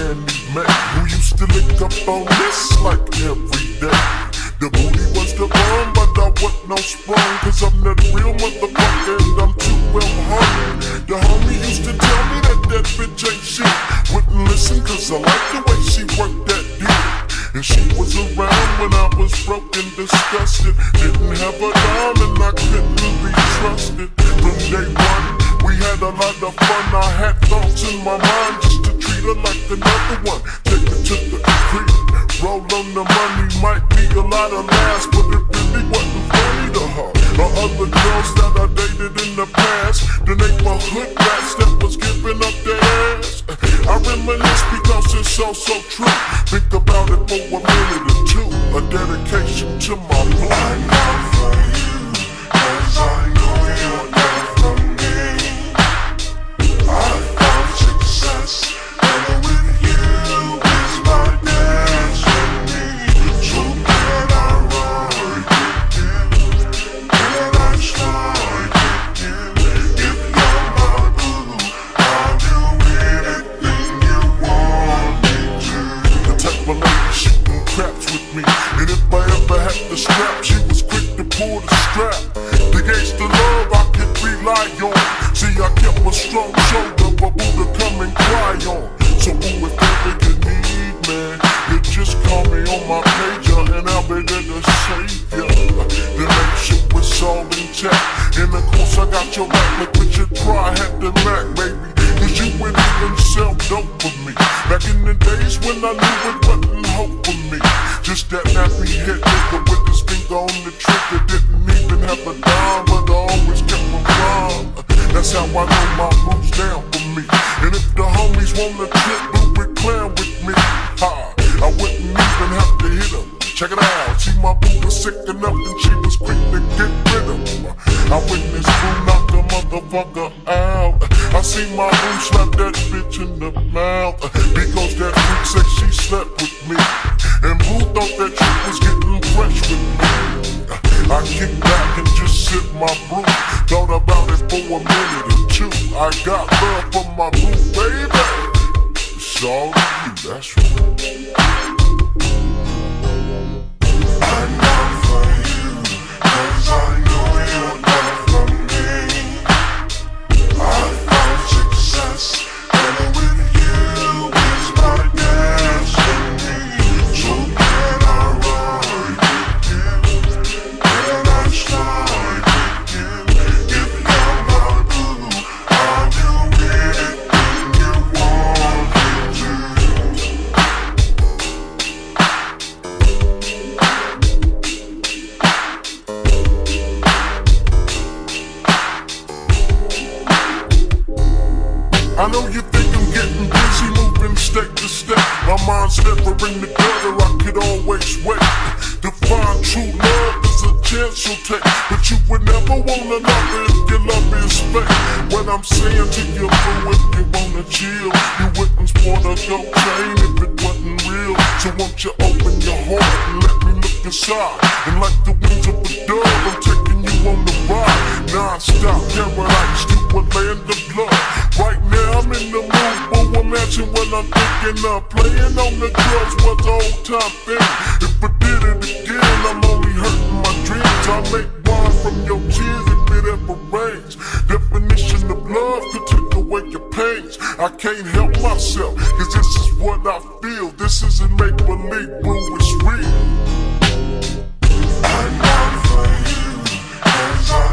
Mac who used to lick up on this like every day. The booty was the bomb, but I wasn't no sprung, cause I'm that real motherfucker and I'm too well hung. The homie used to tell me that that bitch ain't shit. Wouldn't listen, cause I like the way she worked that dick. And she was around when I was broke and disgusted. Didn't have a dime and I couldn't be trusted. From day one, we had a lot of fun. I had thoughts in my mind just her like another one. Take her to the crib, roll on the money. Might be a lot of laughs, but it really wasn't funny to her. The other girls that I dated in the past, the neighborhood my that was a strong shoulder for boo to come and cry on. So boo, if ever you need me, you just call me on my pager and I'll be there to save. To make sure it's all intact. And of course I got your back, like Richard Pryor had the Mac, baby. Cause you would even sell dope for me. Back in the days when I knew it wasn't hope for me. Just that nappy head nigga with his finger on the trigger. Didn't even have a dime, but I always kept my. That's how I know my roots down for me. And if the homies wanna trip, it clown with me. Ha, I wouldn't even have to hit 'em. Check it out, see my boo was sick enough and she was quick to get rid of him. I witnessed boo knock the motherfucker out. I see my boo slap that bitch in the mouth because that freak said she slept with me. And boo thought that she was getting fresh with me. I kicked back and just sipped my brew. Thought about it for a minute or two. I got love for my boo, baby. It's all you, that's right. Know you think I'm getting busy moving step to step. My mind's never in the gutter, I could always wait. To find true love is a chance you'll take. But you would never wanna love it if your love is fake. What I'm saying to you, boo, if you wanna chill, you wouldn't sport a gold chain if it wasn't real. So won't you open your heart and let me look inside? And like the wings of a dove, I'm taking you on the ride. Non-stop, paradise to a land of love. Imagine what I'm thinking of. Playing on the drugs was an old time thing. If I did it again, I'm only hurting my dreams. I make wine from your tears if it ever rains. Definition of love could take away your pains. I can't help myself, cause this is what I feel. This isn't make believe, boo, it's real. I'm not for you,